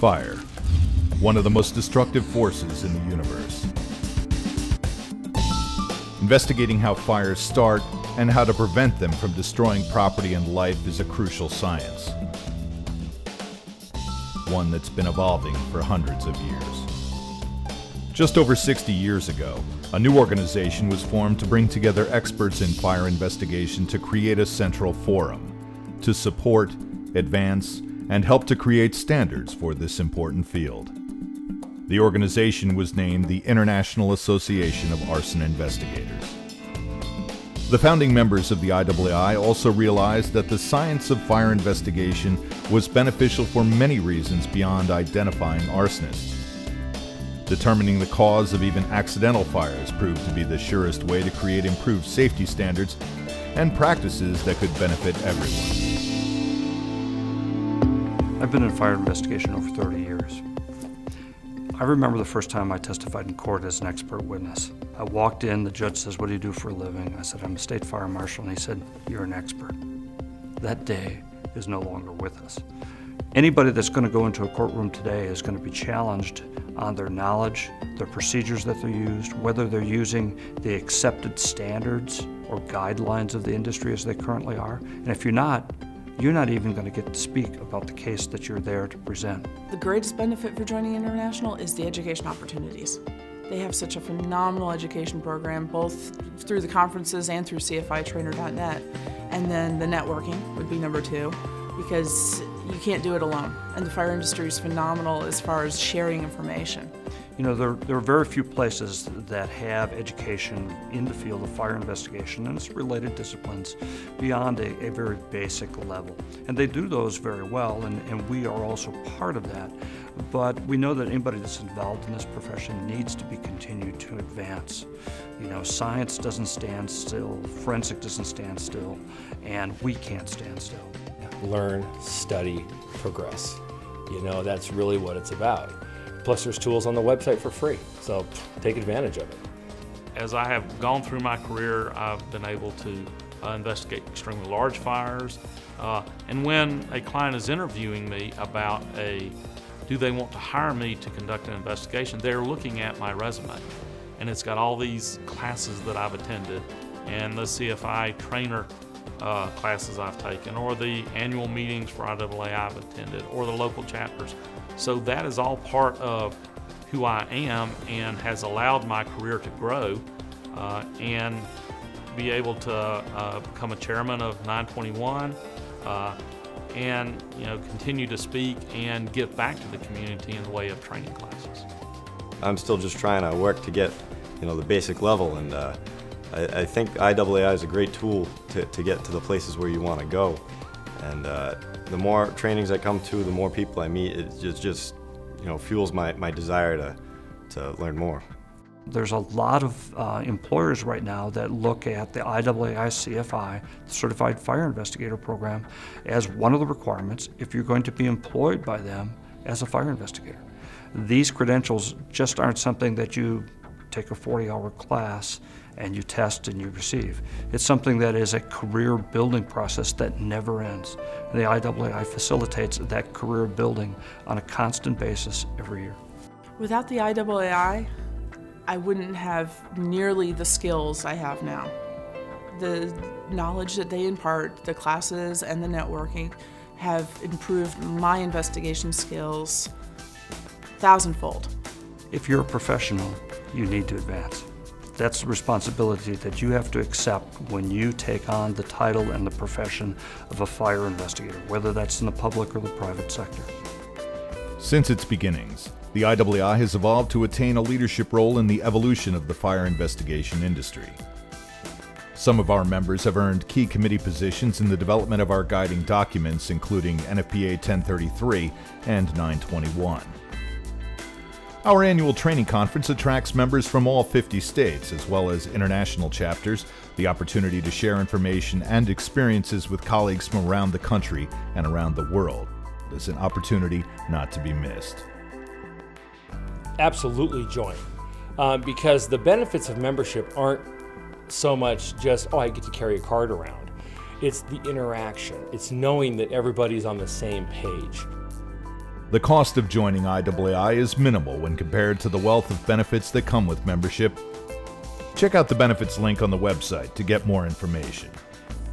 Fire, one of the most destructive forces in the universe. Investigating how fires start and how to prevent them from destroying property and life is a crucial science. One that's been evolving for hundreds of years. Just over 60 years ago, a new organization was formed to bring together experts in fire investigation to create a central forum to support, advance, and help to create standards for this important field. The organization was named the International Association of Arson Investigators. The founding members of the IAAI also realized that the science of fire investigation was beneficial for many reasons beyond identifying arsonists. Determining the cause of even accidental fires proved to be the surest way to create improved safety standards and practices that could benefit everyone. I've been in fire investigation over 30 years. I remember the first time I testified in court as an expert witness. I walked in, the judge says, what do you do for a living? I said, I'm a state fire marshal, and he said, you're an expert. That day is no longer with us. Anybody that's going to go into a courtroom today is going to be challenged on their knowledge, their procedures that they're used, whether they're using the accepted standards or guidelines of the industry as they currently are. And if you're not, you're not even going to get to speak about the case that you're there to present. The greatest benefit for joining International is the education opportunities. They have such a phenomenal education program, both through the conferences and through CFITrainer.net. And then the networking would be number two, because you can't do it alone. And the fire industry is phenomenal as far as sharing information. You know, there, there, are very few places that have education in the field of fire investigation and its related disciplines beyond a, a very basic level. And they do those very well, and, and we are also part of that. But we know that anybody that's involved in this profession needs to be continued to advance. You know, science doesn't stand still, forensic doesn't stand still, and we can't stand still. Learn, study, progress. You know, that's really what it's about. Plus there's tools on the website for free, so take advantage of it. As I have gone through my career, I've been able to uh, investigate extremely large fires. Uh, and when a client is interviewing me about a, do they want to hire me to conduct an investigation, they're looking at my resume. And it's got all these classes that I've attended and the CFI trainer uh, classes I've taken, or the annual meetings for IAAI've attended, or the local chapters. So that is all part of who I am and has allowed my career to grow uh, and be able to uh, become a chairman of 921 uh, and you know continue to speak and give back to the community in the way of training classes. I'm still just trying to work to get you know the basic level and uh, I, I, think IAAI is a great tool to, to get to the places where you want to go and uh, the more trainings I come to, the more people I meet, it just, just you know, fuels my, my desire to, to learn more. There's a lot of uh, employers right now that look at the IAAI CFI, Certified Fire Investigator Program, as one of the requirements if you're going to be employed by them as a fire investigator. These credentials just aren't something that you take a 40-hour class and you test and you receive. It's something that is a career building process that never ends. And the IAAI facilitates that career building on a constant basis every year. Without the IAAI, I wouldn't have nearly the skills I have now. The knowledge that they impart, the classes and the networking, have improved my investigation skills thousandfold. If you're a professional, you need to advance. That's the responsibility that you have to accept when you take on the title and the profession of a fire investigator, whether that's in the public or the private sector. Since its beginnings, the IAAI has evolved to attain a leadership role in the evolution of the fire investigation industry. Some of our members have earned key committee positions in the development of our guiding documents, including NFPA 1033 and 921. Our annual training conference attracts members from all 50 states, as well as international chapters, the opportunity to share information and experiences with colleagues from around the country and around the world. It's an opportunity not to be missed. Absolutely join, uh, because the benefits of membership aren't so much just, oh, I get to carry a card around. It's the interaction, it's knowing that everybody's on the same page. The cost of joining IAAI is minimal when compared to the wealth of benefits that come with membership. Check out the benefits link on the website to get more information.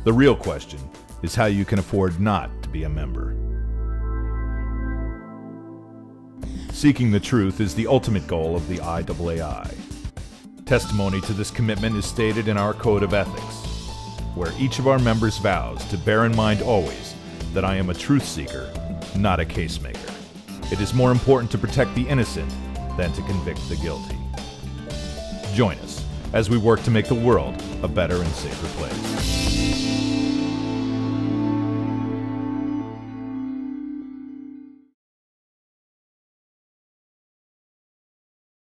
The real question is how you can afford not to be a member. Seeking the truth is the ultimate goal of the IAAI. Testimony to this commitment is stated in our Code of Ethics, where each of our members vows to bear in mind always that I am a truth seeker, not a case maker. It is more important to protect the innocent than to convict the guilty. Join us as we work to make the world a better and safer place.